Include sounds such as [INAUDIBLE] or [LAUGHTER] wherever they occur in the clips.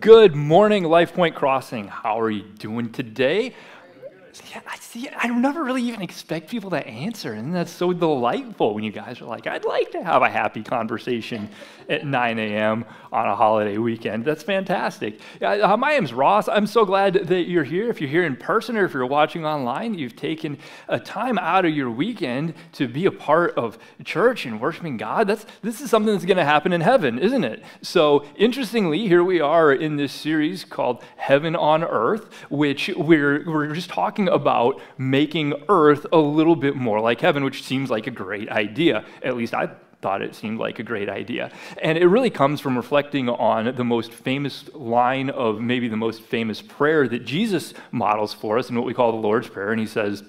Good morning, LifePoint Crossing. How are you doing today? Yeah, I see. I never really even expect people to answer, and that's so delightful when you guys are like, "I'd like to have a happy conversation at 9 a.m. on a holiday weekend." That's fantastic. Uh, my name's Ross. I'm so glad that you're here. If you're here in person or if you're watching online, you've taken a time out of your weekend to be a part of church and worshiping God. That's this is something that's going to happen in heaven, isn't it? So, interestingly, here we are in this series called Heaven on Earth, which we're we're just talking about making earth a little bit more like heaven, which seems like a great idea. At least I thought it seemed like a great idea. And it really comes from reflecting on the most famous line of maybe the most famous prayer that Jesus models for us in what we call the Lord's Prayer. And he says,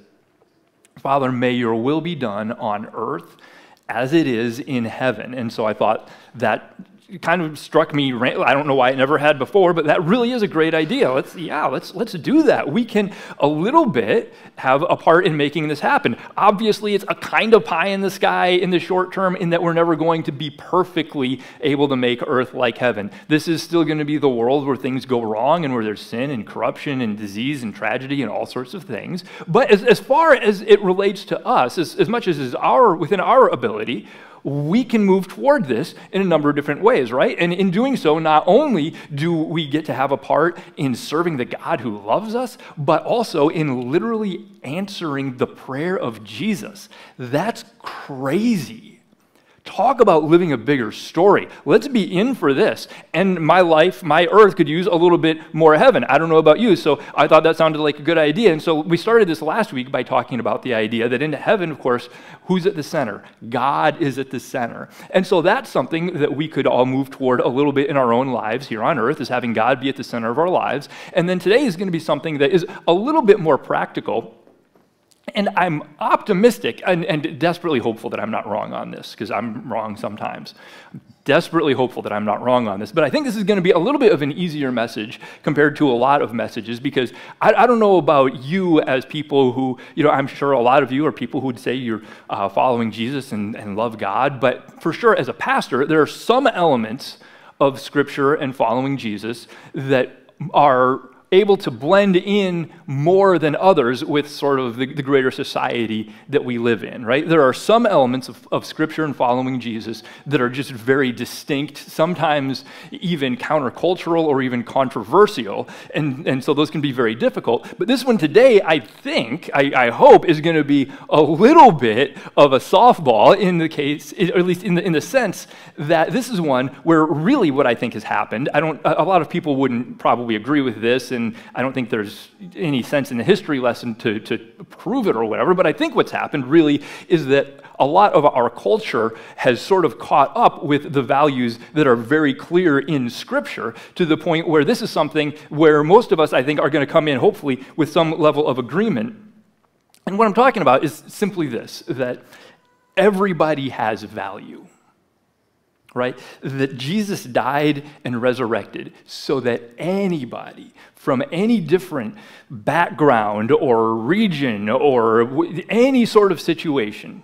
Father, may your will be done on earth as it is in heaven. And so I thought that kind of struck me. I don't know why it never had before, but that really is a great idea. Let's yeah, let's let's do that. We can a little bit have a part in making this happen. Obviously, it's a kind of pie in the sky in the short term, in that we're never going to be perfectly able to make Earth like heaven. This is still going to be the world where things go wrong and where there's sin and corruption and disease and tragedy and all sorts of things. But as, as far as it relates to us, as, as much as is our within our ability we can move toward this in a number of different ways, right? And in doing so, not only do we get to have a part in serving the God who loves us, but also in literally answering the prayer of Jesus. That's crazy. Talk about living a bigger story. Let's be in for this. And my life, my earth could use a little bit more heaven. I don't know about you, so I thought that sounded like a good idea. And so we started this last week by talking about the idea that in heaven, of course, who's at the center? God is at the center. And so that's something that we could all move toward a little bit in our own lives here on earth, is having God be at the center of our lives. And then today is going to be something that is a little bit more practical and I'm optimistic and, and, desperately hopeful that I'm not wrong on this, because I'm wrong sometimes. Desperately hopeful that I'm not wrong on this. But I think this is going to be a little bit of an easier message compared to a lot of messages, because I, I don't know about you as people who, you know, I'm sure a lot of you are people who would say you're uh, following Jesus and, and love God. But for sure, as a pastor, there are some elements of Scripture and following Jesus that are able to blend in more than others with sort of the, the, greater society that we live in, right? There are some elements of, of Scripture and following Jesus that are just very distinct, sometimes even countercultural or even controversial, and, and so those can be very difficult. But this one today, I think, I, I hope, is going to be a little bit of a softball in the case, or at least in the, in the sense that this is one where really what I think has happened, I don't, a lot of people wouldn't probably agree with this, and and I don't think there's any sense in the history lesson to, to prove it or whatever, but I think what's happened really is that a lot of our culture has sort of caught up with the values that are very clear in Scripture to the point where this is something where most of us, I think, are going to come in, hopefully, with some level of agreement. And what I'm talking about is simply this that everybody has value right? That Jesus died and resurrected so that anybody from any different background or region or any sort of situation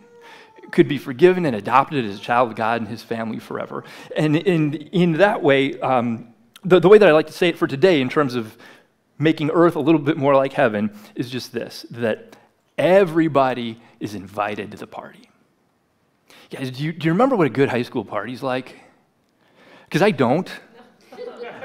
could be forgiven and adopted as a child of God and his family forever. And in, in that way, um, the, the way that I like to say it for today in terms of making earth a little bit more like heaven is just this that everybody is invited to the party. Guys, do you, do you remember what a good high school party's like? Because I don't.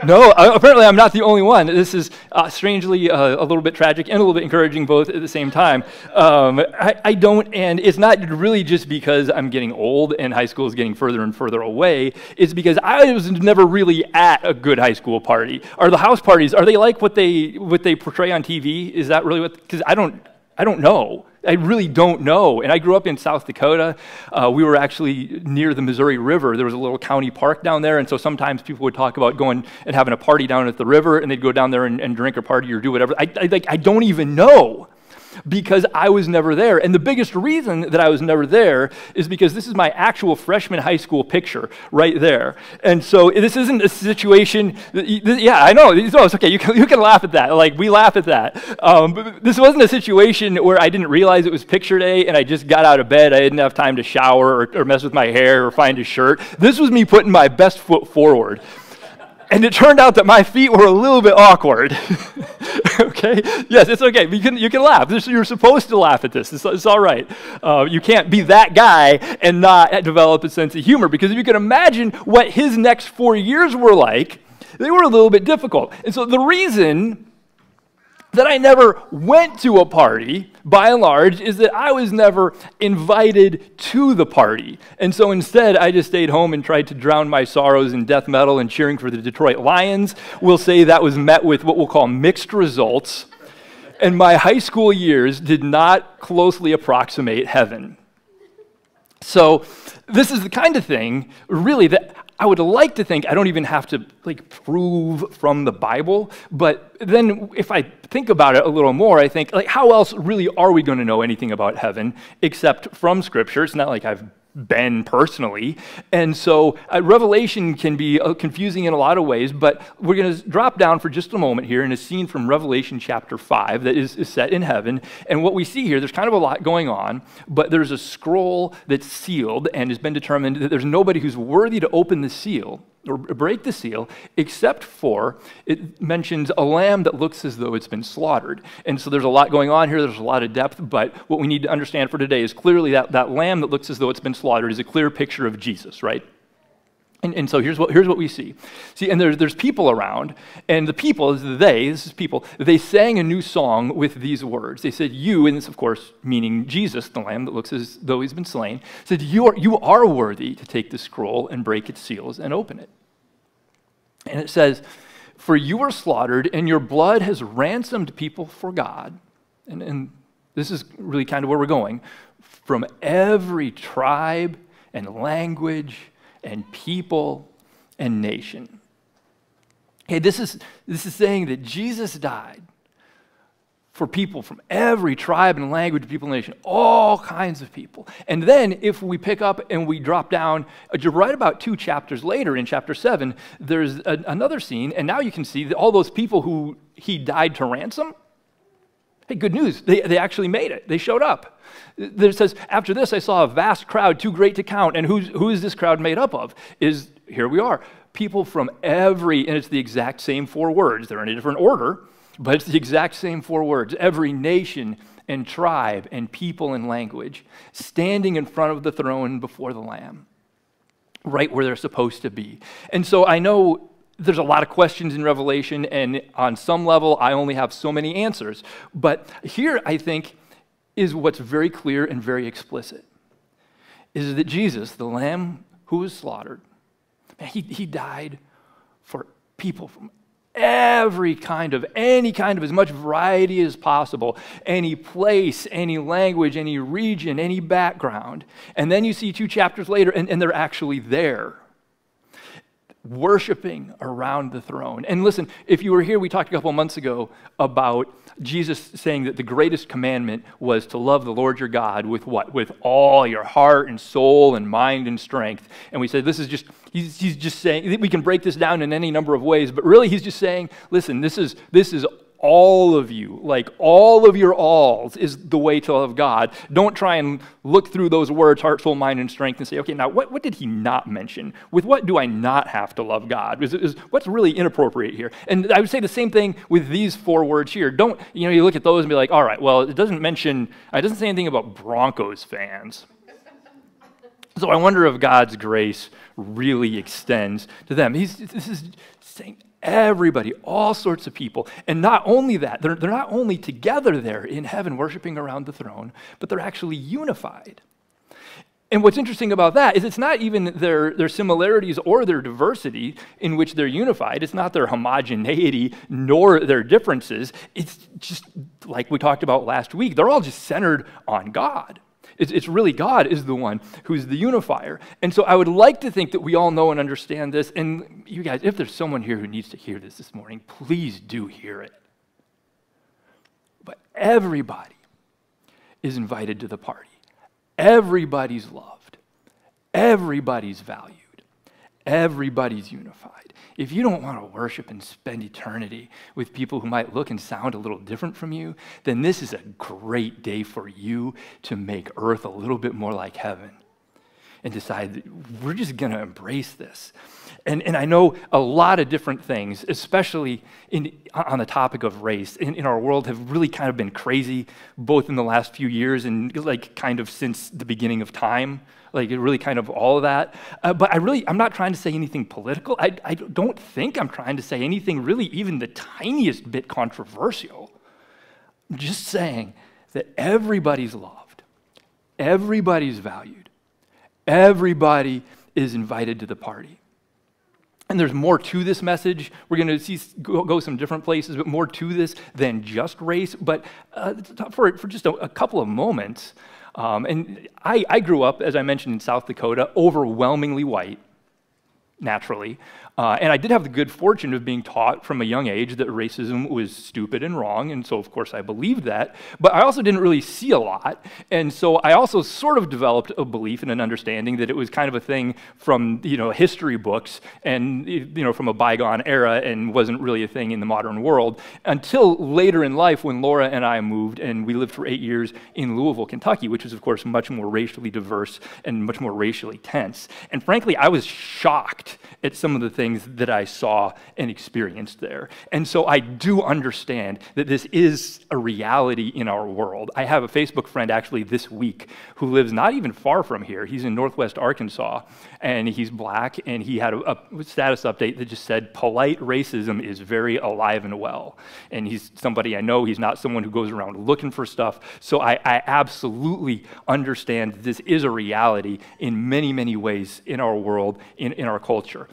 No, apparently I'm not the only one. This is uh, strangely uh, a little bit tragic and a little bit encouraging both at the same time. Um, I, I, don't, and it's not really just because I'm getting old and high school is getting further and further away. It's because I was never really at a good high school party. Are the house parties, are they like what they, what they portray on TV? Is that really what, because I don't, I don't know. I really don't know. And I grew up in South Dakota. Uh, we were actually near the Missouri River. There was a little county park down there. And so sometimes people would talk about going and having a party down at the river, and they'd go down there and, and drink or party or do whatever. I, I, like, I don't even know because I was never there. And the biggest reason that I was never there is because this is my actual freshman high school picture right there. And so this isn't a situation, yeah, I know. It's okay. You can, you can laugh at that. Like, we laugh at that. Um, but this wasn't a situation where I didn't realize it was picture day and I just got out of bed. I didn't have time to shower or, or mess with my hair or find a shirt. This was me putting my best foot forward. And it turned out that my feet were a little bit awkward. [LAUGHS] okay? Yes, it's okay. You can, you can laugh. You're supposed to laugh at this. It's, it's all right. Uh, you can't be that guy and not develop a sense of humor because if you can imagine what his next four years were like, they were a little bit difficult. And so the reason that I never went to a party, by and large, is that I was never invited to the party. And so instead, I just stayed home and tried to drown my sorrows in death metal and cheering for the Detroit Lions. We'll say that was met with what we'll call mixed results. And my high school years did not closely approximate heaven. So, this is the kind of thing, really, that I would like to think I don't even have to like prove from the Bible, but then if I think about it a little more, I think like how else really are we going to know anything about heaven except from scripture? It's not like I've been personally. And so uh, Revelation can be uh, confusing in a lot of ways, but we're going to drop down for just a moment here in a scene from Revelation chapter 5 that is, is set in heaven. And what we see here, there's kind of a lot going on, but there's a scroll that's sealed and has been determined that there's nobody who's worthy to open the seal or break the seal, except for it mentions a lamb that looks as though it's been slaughtered. And so there's a lot going on here, there's a lot of depth, but what we need to understand for today is clearly that that lamb that looks as though it's been slaughtered is a clear picture of Jesus, right? And, and so here's what, here's what we see. See, and there's, there's people around, and the people, they, this is people, they sang a new song with these words. They said, You, and this, of course, meaning Jesus, the lamb that looks as though he's been slain, said, You are, you are worthy to take the scroll and break its seals and open it. And it says, For you were slaughtered, and your blood has ransomed people for God. And, and this is really kind of where we're going from every tribe and language and people and nation. Okay, this is, this is saying that Jesus died for people from every tribe and language, people, and nation, all kinds of people. And then if we pick up and we drop down, uh, right about two chapters later in chapter 7, there's a, another scene, and now you can see that all those people who he died to ransom, hey, good news, they, they actually made it. They showed up. It says, after this, I saw a vast crowd, too great to count. And who's, who is this crowd made up of? Is here we are. People from every, and it's the exact same four words. They're in a different order, but it's the exact same four words. Every nation and tribe and people and language standing in front of the throne before the Lamb, right where they're supposed to be. And so I know there's a lot of questions in Revelation, and on some level, I only have so many answers. But here, I think, is what's very clear and very explicit is that Jesus, the Lamb who was slaughtered, he, he died for people from every kind of, any kind of, as much variety as possible, any place, any language, any region, any background. And then you see two chapters later, and, and they're actually there worshiping around the throne. And listen, if you were here, we talked a couple months ago about Jesus saying that the greatest commandment was to love the Lord your God with what? With all your heart and soul and mind and strength. And we said this is just, he's, he's just saying, we can break this down in any number of ways, but really he's just saying, listen, this is, this is all of you, like all of your alls, is the way to love God. Don't try and look through those words, heart, soul, mind, and strength, and say, okay, now what, what did he not mention? With what do I not have to love God? Is, is, what's really inappropriate here? And I would say the same thing with these four words here. Don't, you know, you look at those and be like, all right, well, it doesn't mention, it doesn't say anything about Broncos fans. So I wonder if God's grace really extends to them. He's, this is saying everybody, all sorts of people. And not only that, they're, they're not only together there in heaven worshiping around the throne, but they're actually unified. And what's interesting about that is it's not even their, their similarities or their diversity in which they're unified. It's not their homogeneity nor their differences. It's just like we talked about last week. They're all just centered on God. It's, it's really God is the one who's the unifier. And so I would like to think that we all know and understand this. And you guys, if there's someone here who needs to hear this this morning, please do hear it. But everybody is invited to the party. Everybody's loved. Everybody's valued. Everybody's unified. If you don't want to worship and spend eternity with people who might look and sound a little different from you, then this is a great day for you to make earth a little bit more like heaven. And decide we're just going to embrace this. And, and I know a lot of different things, especially in, on the topic of race, in, in our world have really kind of been crazy, both in the last few years and like kind of since the beginning of time like really kind of all of that. Uh, but I really, I'm not trying to say anything political. I, I don't think I'm trying to say anything really even the tiniest bit controversial. I'm just saying that everybody's loved, everybody's valued, everybody is invited to the party. And there's more to this message. We're going to see go, go, some different places, but more to this than just race. But uh, for, for just a, a couple of moments, um, and I, I grew up, as I mentioned, in South Dakota, overwhelmingly white, naturally. Uh, and I did have the good fortune of being taught from a young age that racism was stupid and wrong, and so of course I believed that. But I also didn't really see a lot, and so I also sort of developed a belief and an understanding that it was kind of a thing from you know history books and you know from a bygone era, and wasn't really a thing in the modern world until later in life when Laura and I moved and we lived for eight years in Louisville, Kentucky, which is of course much more racially diverse and much more racially tense. And frankly, I was shocked at some of the things things that I saw and experienced there. And so I do understand that this is a reality in our world. I have a Facebook friend actually this week who lives not even far from here. He's in Northwest Arkansas and he's black and he had a, a status update that just said polite racism is very alive and well. And he's somebody I know, he's not someone who goes around looking for stuff. So I, I absolutely understand this is a reality in many, many ways in our world, in, in our culture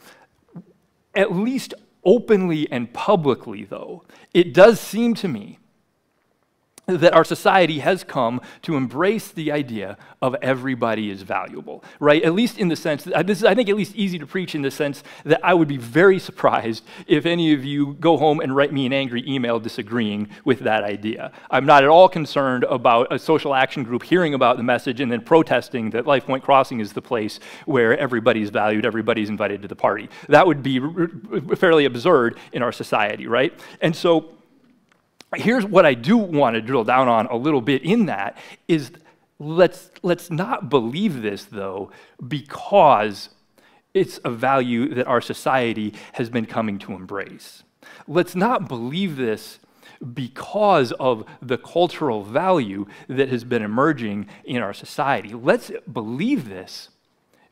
at least openly and publicly, though, it does seem to me that our society has come to embrace the idea of everybody is valuable, right? At least in the sense, that, this is, I think, at least easy to preach in the sense that I would be very surprised if any of you go home and write me an angry email disagreeing with that idea. I'm not at all concerned about a social action group hearing about the message and then protesting that LifePoint Crossing is the place where everybody's valued, everybody's invited to the party. That would be fairly absurd in our society, right? And so, here's what I do want to drill down on a little bit in that is let's, let's not believe this, though, because it's a value that our society has been coming to embrace. Let's not believe this because of the cultural value that has been emerging in our society. Let's believe this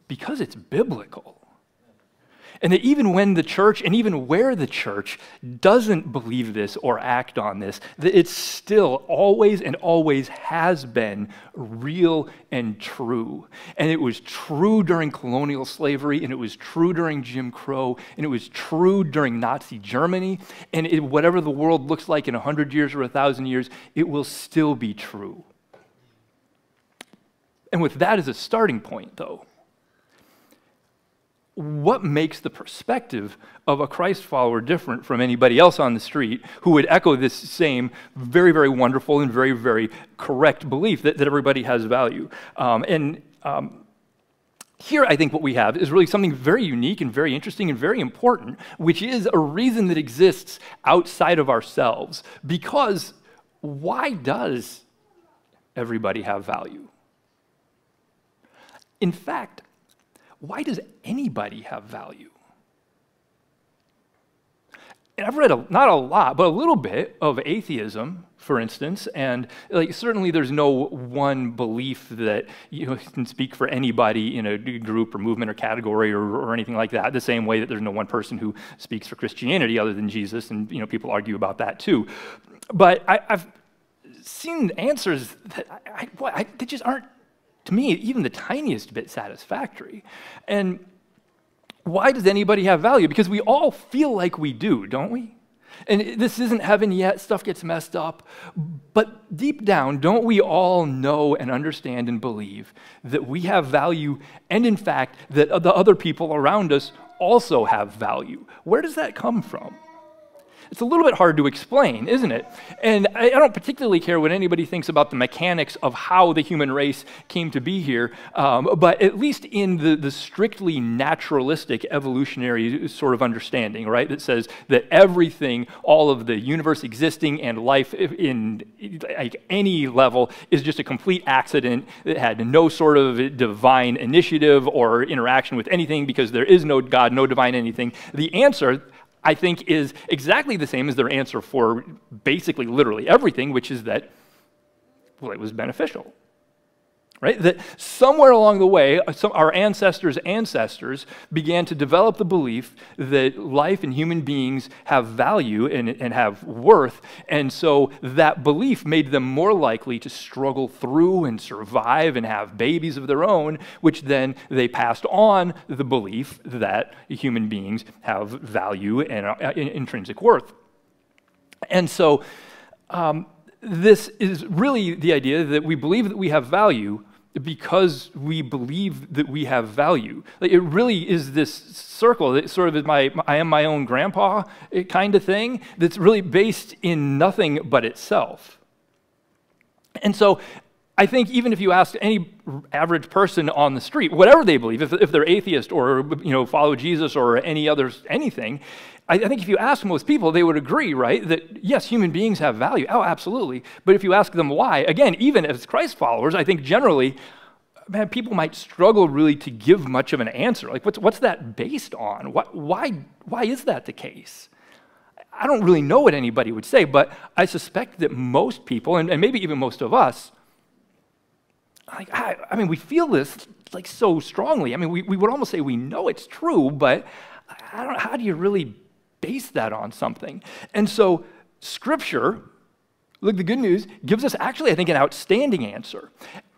because it's biblical. And that even when the church, and even where the church doesn't believe this or act on this, that it's still always and always has been real and true. And it was true during colonial slavery, and it was true during Jim Crow, and it was true during Nazi Germany. And it, whatever the world looks like in 100 years or 1,000 years, it will still be true. And with that as a starting point, though, what makes the perspective of a Christ follower different from anybody else on the street who would echo this same very, very wonderful and very, very correct belief that, that everybody has value? Um, and um, here, I think what we have is really something very unique and very interesting and very important, which is a reason that exists outside of ourselves. Because why does everybody have value? In fact, why does anybody have value? And I've read a, not a lot, but a little bit of atheism, for instance, and like certainly there's no one belief that you know, can speak for anybody in a group or movement or category or, or anything like that. The same way that there's no one person who speaks for Christianity other than Jesus, and you know people argue about that too. But I, have seen answers that I, I, I, they just aren't to me, even the tiniest bit satisfactory. And why does anybody have value? Because we all feel like we do, don't we? And this isn't heaven yet, stuff gets messed up. But deep down, don't we all know and understand and believe that we have value, and in fact, that the other people around us also have value? Where does that come from? It's a little bit hard to explain, isn't it? And I, I don't particularly care what anybody thinks about the mechanics of how the human race came to be here, um, but at least in the, the strictly naturalistic evolutionary sort of understanding, right, that says that everything, all of the universe existing and life in like any level is just a complete accident that had no sort of divine initiative or interaction with anything because there is no God, no divine anything. The answer I think, is exactly the same as their answer for basically literally everything, which is that, well, it was beneficial. Right? That somewhere along the way, uh, some, our ancestors' ancestors began to develop the belief that life and human beings have value and, and have worth. And so that belief made them more likely to struggle through and survive and have babies of their own, which then they passed on the belief that human beings have value and uh, intrinsic worth. And so, um, this is really the idea that we believe that we have value because we believe that we have value. Like it really is this circle that sort of is my, I am my own grandpa eh, kind of thing that's really based in nothing but itself. And so I think even if you ask any average person on the street, whatever they believe, if, if they're atheist or you know follow Jesus or any other anything, I, I think if you ask most people, they would agree, right, that yes, human beings have value. Oh, absolutely. But if you ask them why, again, even as Christ followers, I think generally, man, people might struggle really to give much of an answer. Like, what's what's that based on? Why why why is that the case? I don't really know what anybody would say, but I suspect that most people, and, and maybe even most of us, like, I, I, mean, we feel this like so strongly. I mean, we, we would almost say we know it's true, but I don't, how do you really base that on something? And so, Scripture, look, the good news, gives us actually, I think, an outstanding answer.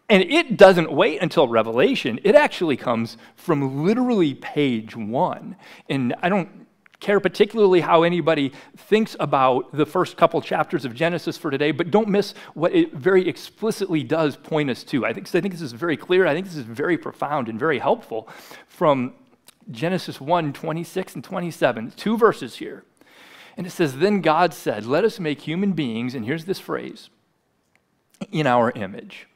And it doesn't wait until Revelation. It actually comes from literally page one. And I don't care particularly how anybody thinks about the first couple chapters of Genesis for today, but don't miss what it very explicitly does point us to. I think, I think this is very clear. I think this is very profound and very helpful from Genesis 1 26 and 27, two verses here. And it says, Then God said, Let us make human beings, and here's this phrase, in our image,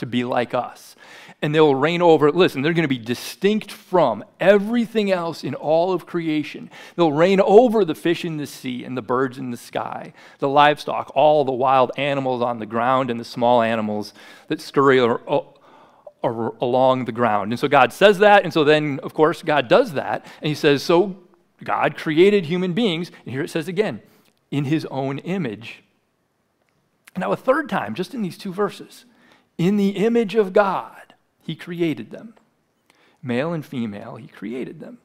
to be like us and they'll reign over, listen, they're going to be distinct from everything else in all of creation. They'll reign over the fish in the sea and the birds in the sky, the livestock, all the wild animals on the ground, and the small animals that scurry along the ground. And so God says that, and so then, of course, God does that, and He says, So God created human beings, and here it says again, in His own image. Now, a third time, just in these two verses, in the image of God he created them. Male and female, He created them.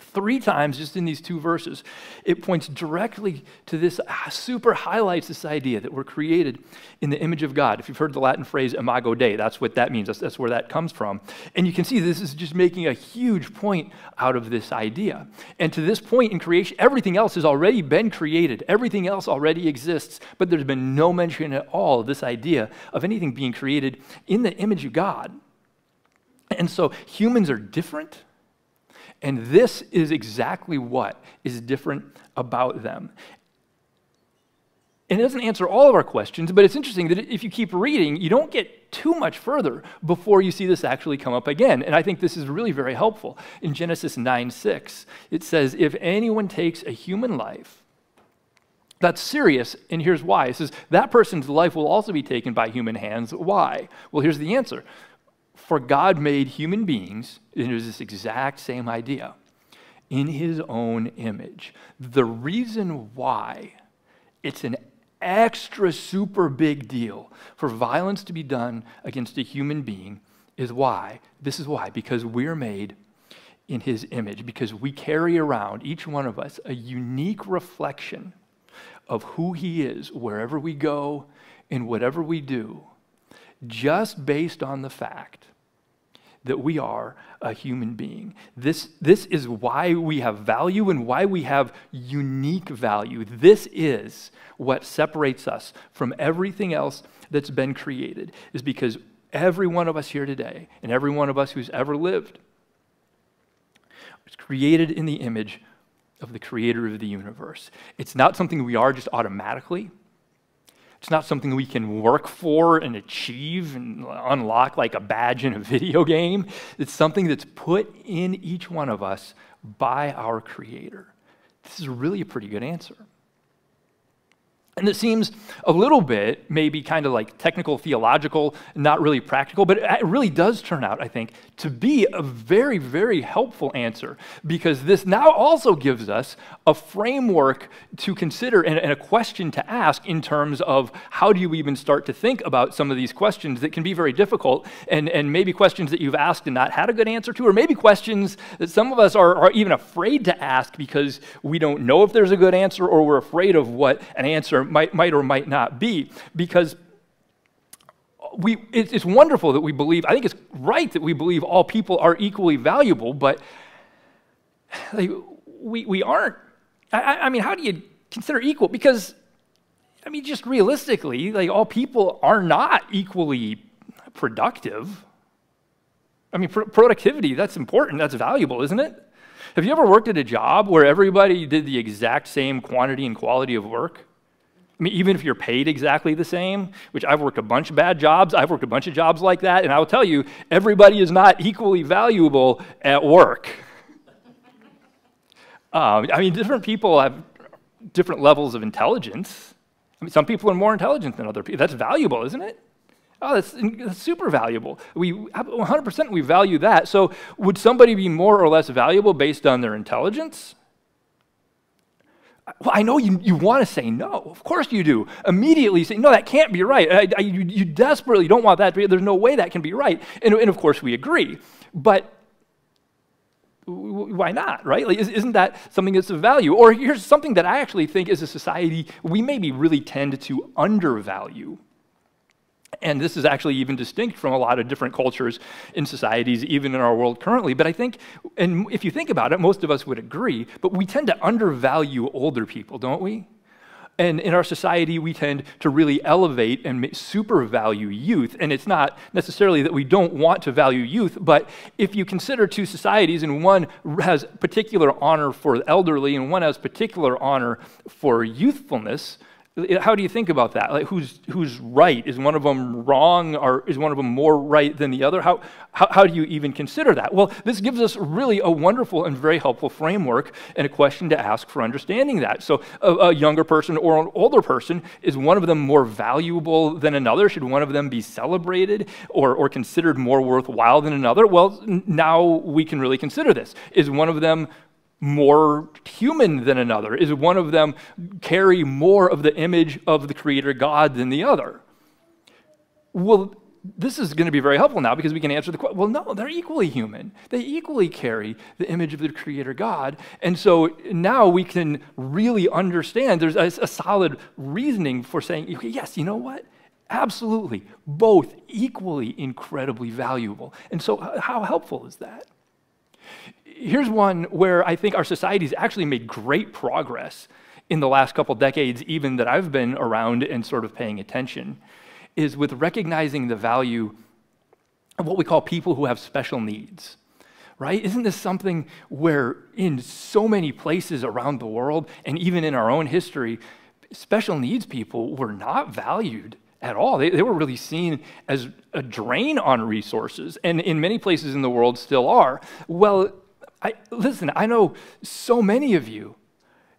Three times, just in these two verses, it points directly to this, super highlights this idea that we're created in the image of God. If you've heard the Latin phrase imago Dei, that's what that means. That's, that's where that comes from. And you can see this is just making a huge point out of this idea. And to this point in creation, everything else has already been created, everything else already exists, but there's been no mention at all of this idea of anything being created in the image of God. And so humans are different and this is exactly what is different about them. And it doesn't answer all of our questions, but it's interesting that if you keep reading, you don't get too much further before you see this actually come up again. And I think this is really very helpful. In Genesis 9 6, it says, If anyone takes a human life, that's serious, and here's why. It says, That person's life will also be taken by human hands. Why? Well, here's the answer for God made human beings, and it was this exact same idea, in his own image. The reason why it's an extra super big deal for violence to be done against a human being is why. This is why. Because we're made in his image, because we carry around, each one of us, a unique reflection of who he is wherever we go and whatever we do, just based on the fact that we are a human being. This, this is why we have value and why we have unique value. This is what separates us from everything else that's been created, is because every one of us here today and every one of us who's ever lived was created in the image of the creator of the universe. It's not something we are just automatically. It's not something we can work for and achieve and unlock like a badge in a [LAUGHS] video game. It's something that's put in each one of us by our Creator. This is really a pretty good answer. And it seems a little bit maybe kind of like technical, theological, not really practical, but it really does turn out, I think, to be a very, very helpful answer because this now also gives us a framework to consider and, and a question to ask in terms of how do you even start to think about some of these questions that can be very difficult and, and maybe questions that you've asked and not had a good answer to, or maybe questions that some of us are, are even afraid to ask because we don't know if there's a good answer or we're afraid of what an answer might, might or might not be. Because we, it's wonderful that we believe, I think it's right that we believe all people are equally valuable, but like, we, we aren't. I, I mean, how do you consider equal? Because, I mean, just realistically, like all people are not equally productive. I mean, pr- productivity, that's important, that's valuable, isn't it? Have you ever worked at a job where everybody did the exact same quantity and quality of work? I mean, even if you're paid exactly the same, which I've worked a bunch of bad jobs, I've worked a bunch of jobs like that, and I will tell you, everybody is not equally valuable at work. [LAUGHS] Um, I mean, different people have different levels of intelligence. I mean, some people are more intelligent than other people. That's valuable, isn't it? Oh, that's, that's, super valuable. We 100% we value that. So, would somebody be more or less valuable based on their intelligence? Well, I know you, you want to say no. Of course you do. Immediately say, no, that can't be right. I, I, you, you, desperately don't want that to be. There's no way that can be right. And, and of course we agree. But why not, right? Like, isn't that something that's of value? Or here's something that I actually think as a society we maybe really tend to undervalue and this is actually even distinct from a lot of different cultures in societies, even in our world currently. But I think, and if you think about it, most of us would agree, but we tend to undervalue older people, don't we? And in our society, we tend to really elevate and super value youth. And it's not necessarily that we don't want to value youth, but if you consider two societies and one has particular honor for elderly and one has particular honor for youthfulness, how do you think about that? Like, who's, who's right? Is one of them wrong or is one of them more right than the other? How, how, how do you even consider that? Well, this gives us really a wonderful and very helpful framework and a question to ask for understanding that. So, a, a younger person or an older person, is one of them more valuable than another? Should one of them be celebrated or, or considered more worthwhile than another? Well, now we can really consider this. Is one of them more human than another? Is one of them carry more of the image of the Creator God than the other? Well, this is going to be very helpful now because we can answer the question well, no, they're equally human. They equally carry the image of the Creator God. And so now we can really understand there's a, a solid reasoning for saying, yes, you know what? Absolutely, both equally incredibly valuable. And so, how helpful is that? Here's one where I think our society's actually made great progress in the last couple decades, even that I've been around and sort of paying attention, is with recognizing the value of what we call people who have special needs. Right? Isn't this something where, in so many places around the world, and even in our own history, special needs people were not valued at all. They, they were really seen as a drain on resources, and in many places in the world still are. Well, I, listen, I know so many of you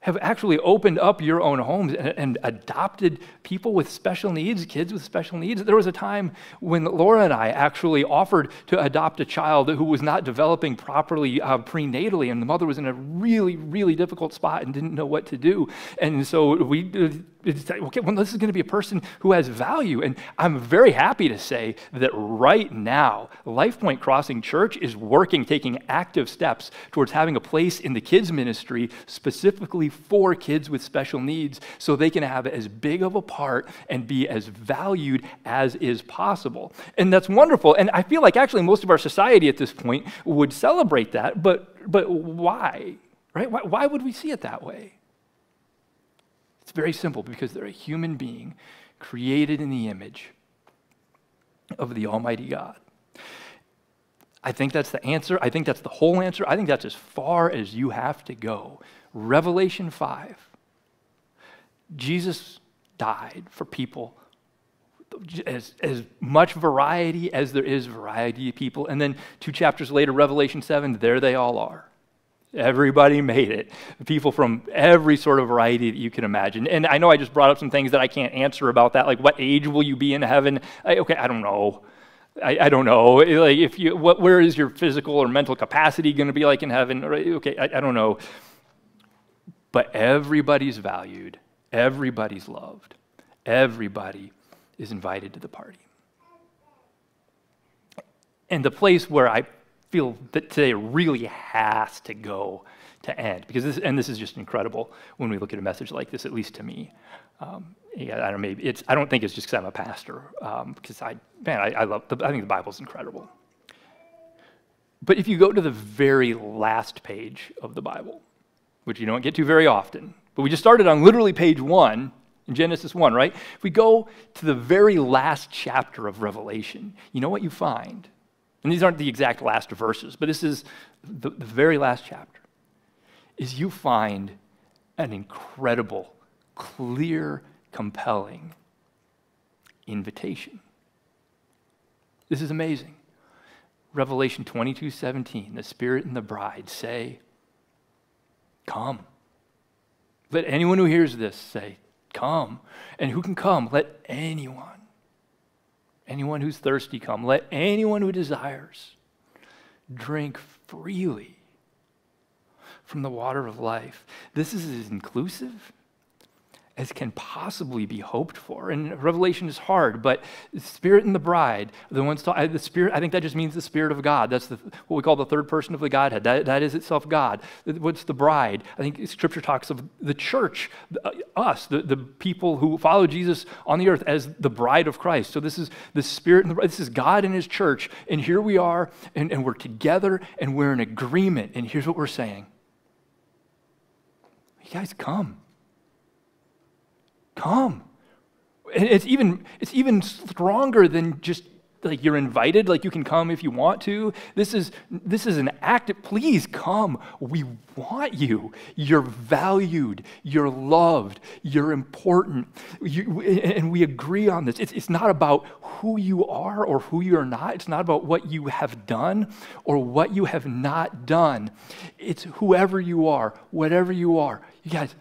have actually opened up your own homes and, and, adopted people with special needs, kids with special needs. There was a time when Laura and I actually offered to adopt a child who was not developing properly uh, prenatally, and the mother was in a really, really difficult spot and didn't know what to do. And so we uh, okay, well, this is going to be a person who has value. And I'm very happy to say that right now, LifePoint Crossing Church is working, taking active steps towards having a place in the kids' ministry specifically for kids with special needs so they can have as big of a part and be as valued as is possible. And that's wonderful. And I feel like actually most of our society at this point would celebrate that. But, but why? Right? Why, why would we see it that way? It's very simple because they're a human being created in the image of the Almighty God. I think that's the answer. I think that's the whole answer. I think that's as far as you have to go Revelation 5. Jesus died for people as, as much variety as there is variety of people. And then two chapters later, Revelation 7, there they all are. Everybody made it. People from every sort of variety that you can imagine. And I know I just brought up some things that I can't answer about that, like what age will you be in heaven? I, okay, I don't know. I, I, don't know. Like if you, what, where is your physical or mental capacity going to be like in heaven? Okay, I, I don't know. But everybody's valued. Everybody's loved. Everybody is invited to the party. And the place where I feel that today really has to go to end, because this, and this is just incredible when we look at a message like this, at least to me. Um, yeah, I don't maybe it's. I don't think it's just because I'm a pastor, because um, I man, I, I love. The, I think the Bible's incredible. But if you go to the very last page of the Bible, which you don't get to very often, but we just started on literally page one in Genesis 1, right? If we go to the very last chapter of Revelation, you know what you find? And these aren't the exact last verses, but this is the, the very last chapter. Is you find an incredible, clear, compelling invitation. This is amazing. Revelation 22 17, the Spirit and the bride say, Come. Let anyone who hears this say, Come. And who can come? Let anyone. Anyone who's thirsty come. Let anyone who desires drink freely from the water of life. This is inclusive as can possibly be hoped for. And Revelation is hard, but the Spirit and the bride, the ones the Spirit, I think that just means the Spirit of God. That's the, what we call the third person of the Godhead. That, that is itself God. What's the bride? I think Scripture talks of the church, uh, us, the, the people who follow Jesus on the earth as the bride of Christ. So this is the Spirit and the. This is God and His church. And here we are, and, and we're together, and we're in agreement. And here's what we're saying. You guys come. Come. It's even, it's even stronger than just like you're invited, like you can come if you want to. This is this is an act. Please come. We want you. You're valued. You're loved. You're important. You, and we agree on this. It's, it's not about who you are or who you're not. It's not about what you have done or what you have not done. It's whoever you are, whatever you are. You guys,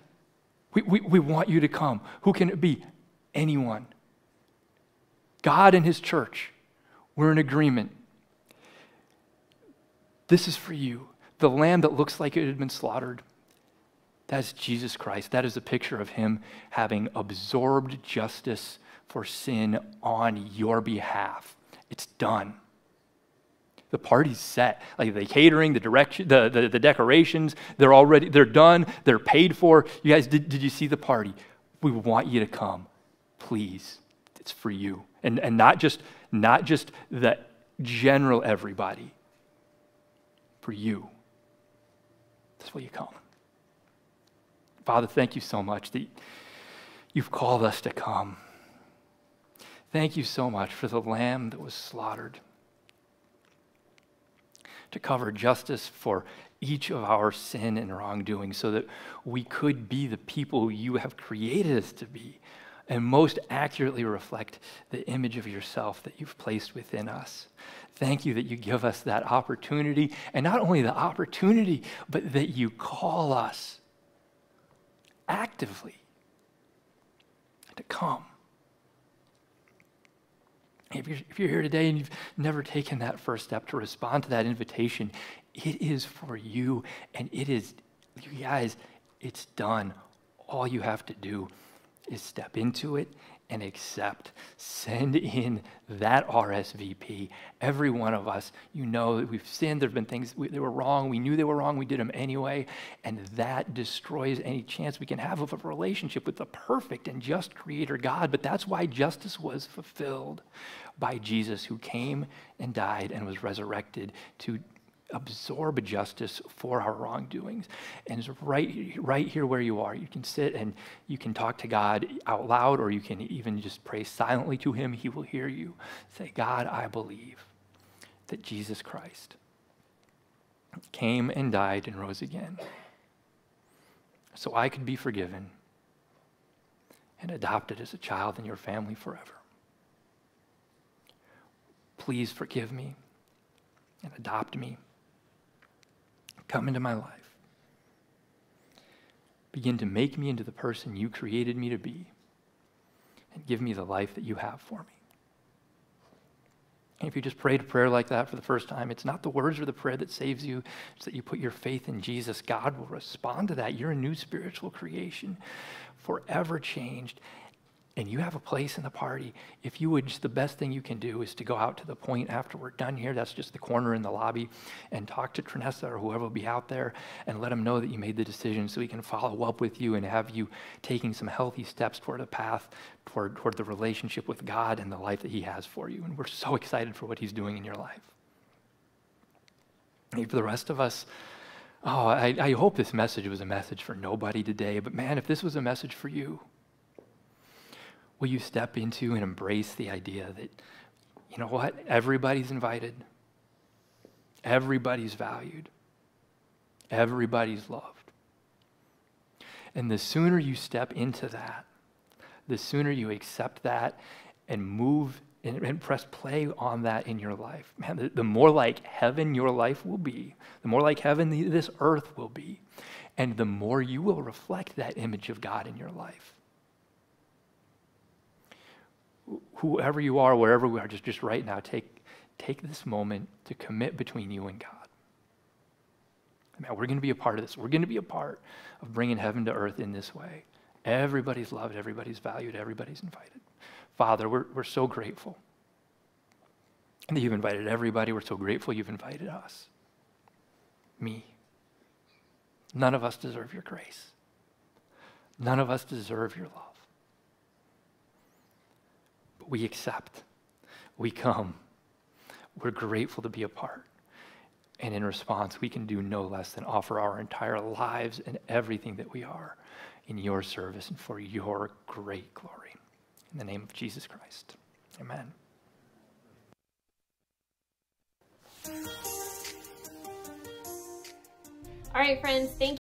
we, we, we want you to come. Who can it be? Anyone. God and His church. We're in agreement. This is for you. The lamb that looks like it had been slaughtered. That's Jesus Christ. That is a picture of Him having absorbed justice for sin on your behalf. It's done. The party's set. Like the catering, the direction, the, the, the, decorations, they're already, they're done, they're paid for. You guys, did, did you see the party? We want you to come. Please. It's for you. And, and not just not just the general everybody. For you. That's why you come. Father, thank you so much that you've called us to come. Thank you so much for the lamb that was slaughtered to cover justice for each of our sin and wrongdoing so that we could be the people you have created us to be and most accurately reflect the image of yourself that you've placed within us. Thank you that you give us that opportunity, and not only the opportunity, but that you call us actively to come. If you're, if you're here today and you've never taken that first step to respond to that invitation, it is for you, and it is, you guys, it's done. All you have to do is step into it and accept. Send in that RSVP. Every one of us, you know that we've sinned. There have been things that were wrong. We knew they were wrong. We did them anyway. And that destroys any chance we can have of a relationship with the perfect and just Creator God. But that's why justice was fulfilled by Jesus, who came and died and was resurrected to absorb justice for our wrongdoings. And it's right, right here where you are. You can sit and you can talk to God out loud, or you can even just pray silently to Him. He will hear you. Say, God, I believe that Jesus Christ came and died and rose again. so I could be forgiven and adopted as a child in your family forever. Please forgive me and adopt me. Come into my life. Begin to make me into the person you created me to be and give me the life that you have for me. And if you just prayed a prayer like that for the first time, it's not the words or the prayer that saves you, it's that you put your faith in Jesus. God will respond to that. You're a new spiritual creation, forever changed and you have a place in the party, if you would, just the best thing you can do is to go out to the point after we're done here. That's just the corner in the lobby, and talk to Trinessa or whoever will be out there, and let them know that you made the decision, so we can follow up with you and have you taking some healthy steps toward a path toward toward the relationship with God and the life that He has for you. And we're so excited for what He's doing in your life. And for the rest of us. Oh, I, I hope this message was a message for nobody today, but man, if this was a message for you, will you step into and embrace the idea that, you know what, everybody's invited, everybody's valued, everybody's loved. And the sooner you step into that, the sooner you accept that and move and, and press play on that in your life, man, the, the, more like heaven your life will be, the more like heaven the, this earth will be, and the more you will reflect that image of God in your life whoever you are, wherever we are, just, just right now, take, take this moment to commit between you and God. Man, we're going to be a part of this. We're going to be a part of bringing heaven to earth in this way. Everybody's loved, everybody's valued, everybody's invited. Father, we're, we're so grateful that you've invited everybody. We're so grateful you've invited us. Me. None of us deserve your grace. None of us deserve your love we accept. We come. We're grateful to be a part. And in response, we can do no less than offer our entire lives and everything that we are in your service and for your great glory. In the name of Jesus Christ. Amen. All right, friends, thank